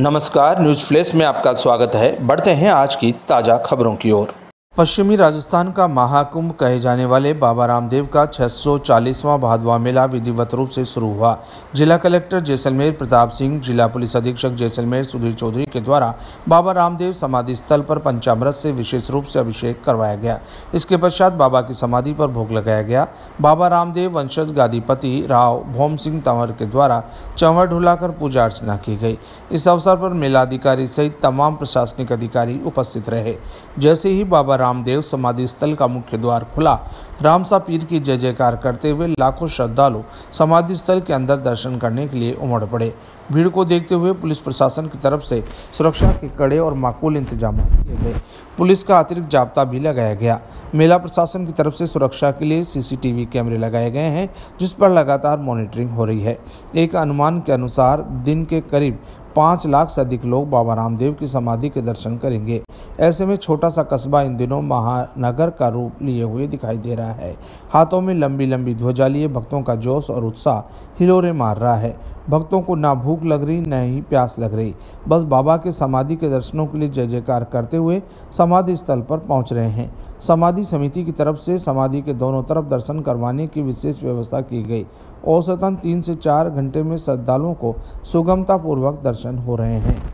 नमस्कार, news flash में आपका स्वागत है। बढ़ते हैं आज की ताज़ा खबरों की ओर। पश्चिमी राजस्थान का महाकुंभ कहे जाने वाले बाबा रामदेव का 640वां भादवा मेला विधिवत रूप से शुरू हुआ। जिला कलेक्टर जैसलमेर प्रताप सिंह, जिला पुलिस अधीक्षक जैसलमेर सुधीर चौधरी के द्वारा बाबा रामदेव समाधि स्थल पर पंचामृत से विशेष रूप से अभिषेक करवाया गया। इसके पश्चात बाबा की समाधि पर भोग लगाया गया। बाबा रामदेव वंशज गादीपति राव भोम सिंह तंवर के द्वारा चंवर ढुलाकर पूजा अर्चना की गई। इस अवसर पर मेलाधिकारी सहित तमाम प्रशासनिक अधिकारी उपस्थित रहे। जैसे ही बाबा रामदेव समाधि स्थल का मुख्य द्वार खुला। रामसा पीर की जय जयकार करते हुए लाखों श्रद्धालु समाधि स्थल के अंदर दर्शन करने के लिए उमड़ पड़े। भीड़ को देखते हुए पुलिस प्रशासन की तरफ़ से सुरक्षा के कड़े और माकूल इंतज़ाम किए गए। पुलिस का अतिरिक्त जाब्ता भी लगाया गया। मेला प्रशासन की तरफ़ से सुरक्षा के लिए सीसीटीवी कैमरे लगाए गए हैं, जिस पर लगातार मॉनिटरिंग हो रही है। एक अनुमान के अनुसार दिन के करीब पाँच लाख से अधिक लोग बाबा रामदेव की समाधि के दर्शन करेंगे। ऐसे में छोटा सा कस्बा इन दिनों महानगर का रूप लिए हुए दिखाई दे रहा है। हाथों में लंबी लंबी ध्वजा लिए भक्तों का जोश और उत्साह हिलोरे मार रहा है। भक्तों को ना भूख लग रही, न ही प्यास लग रही। बस बाबा के समाधि के दर्शनों के लिए जय जयकार करते हुए समाधि स्थल पर पहुँच रहे हैं। समाधि समिति की तरफ़ से समाधि के दोनों तरफ़ दर्शन करवाने की विशेष व्यवस्था की गई। औसतन तीन से चार घंटे में श्रद्धालुओं को सुगमतापूर्वक दर्शन हो रहे हैं।